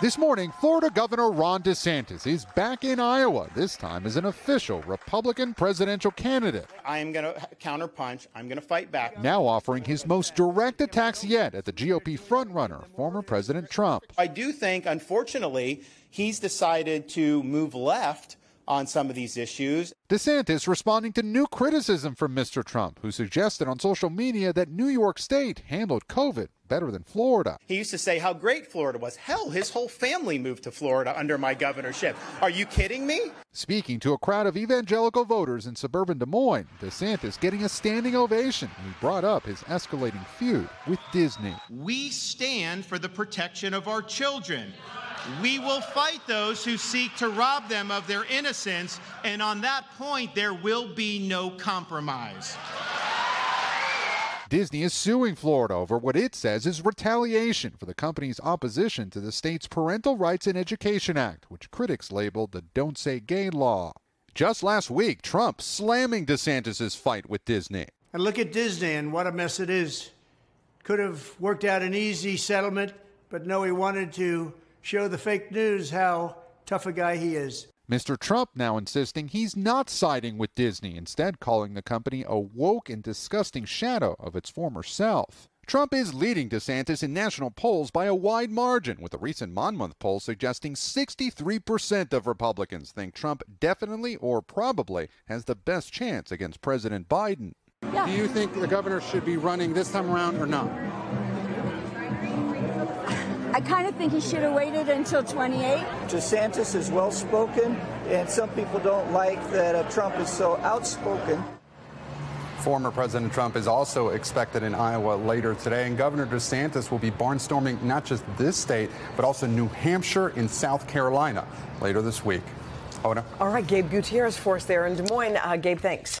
This morning, Florida Governor Ron DeSantis is back in Iowa, this time as an official Republican presidential candidate. I am going to counterpunch. I'm going to fight back. Now offering his most direct attacks yet at the GOP frontrunner, former President Trump. I do think, unfortunately, he's decided to move left on some of these issues. DeSantis responding to new criticism from Mr. Trump, who suggested on social media that New York State handled COVID better than Florida. He used to say how great Florida was. Hell, his whole family moved to Florida under my governorship. Are you kidding me? Speaking to a crowd of evangelical voters in suburban Des Moines, DeSantis getting a standing ovation when he brought up his escalating feud with Disney. We stand for the protection of our children. We will fight those who seek to rob them of their innocence, and on that point, there will be no compromise. Disney is suing Florida over what it says is retaliation for the company's opposition to the state's Parental Rights in Education Act, which critics labeled the Don't Say Gay law. Just last week, Trump slamming DeSantis' fight with Disney. And look at Disney and what a mess it is. Could have worked out an easy settlement, but no, he wanted to show the fake news how tough a guy he is. Mr. Trump now insisting he's not siding with Disney, instead, calling the company a woke and disgusting shadow of its former self. Trump is leading DeSantis in national polls by a wide margin, with a recent Monmouth poll suggesting 63% of Republicans think Trump definitely or probably has the best chance against President Biden. Yeah. Do you think the governor should be running this time around or not? I kind of think he should have waited until 28. DeSantis is well spoken, and some people don't like that uh, Trump is so outspoken. Former President Trump is also expected in Iowa later today, and Governor DeSantis will be barnstorming not just this state, but also New Hampshire and South Carolina later this week. Hoda. All right, Gabe Gutierrez for us there in Des Moines. Uh, Gabe, thanks.